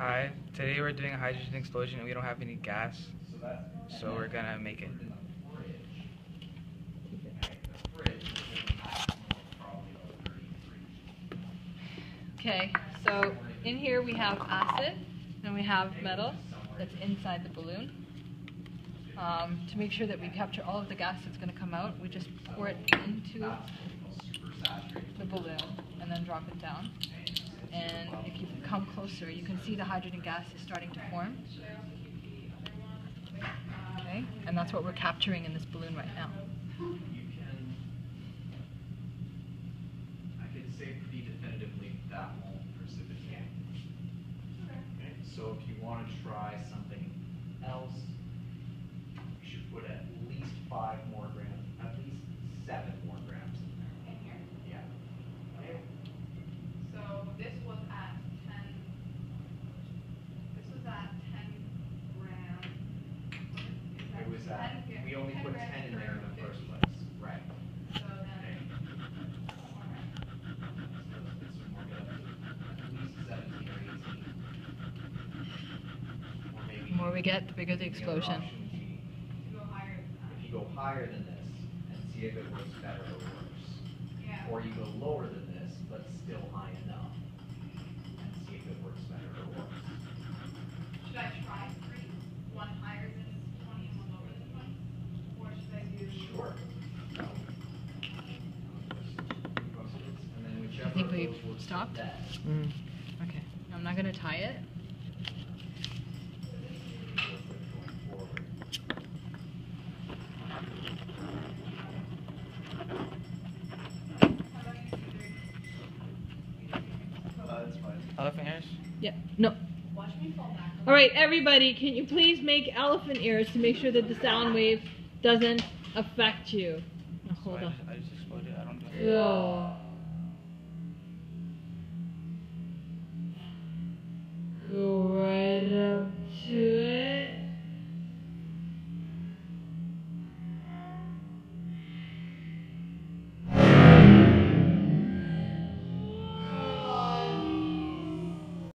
Hi, today we're doing a hydrogen explosion and we don't have any gas, so we're gonna make it. Okay, so in here we have acid and we have metal that's inside the balloon. Um, to make sure that we capture all of the gas that's going to come out, we just pour it into the balloon and then drop it down. Come closer, you can see the hydrogen gas is starting to form. Okay, and that's what we're capturing in this balloon right now. I can say pretty definitively that won't precipitate. Okay, so if you wanna try something else, you should put at least five more grams, at least seven more grams in there. in here. Yeah. Okay. So this was at ten, this was at ten grams. Is that It was 10 at, gra- we only put grams ten in per there in the 50. first place. Right. So then, alright, So we'll get up to at least seventeen or eighteen. Or maybe. The more we get, the bigger the explosion. option would go higher. If you go higher than this and see if it works better or worse. Yeah. Or you go lower than this, but still high enough, and see if it works better or worse. Should I try three, one higher than twenty and one lower than twenty? Or should I do? Sure. And then whichever I think we've those works stopped. best, Mm. Okay, I'm not going to tie it. Elephant ears? Yeah, no. Watch me fall back. All right, everybody, can you please make elephant ears to make sure that the sound wave doesn't affect you? Now, hold So I on. just- I just exploded, I don't do it. Oh.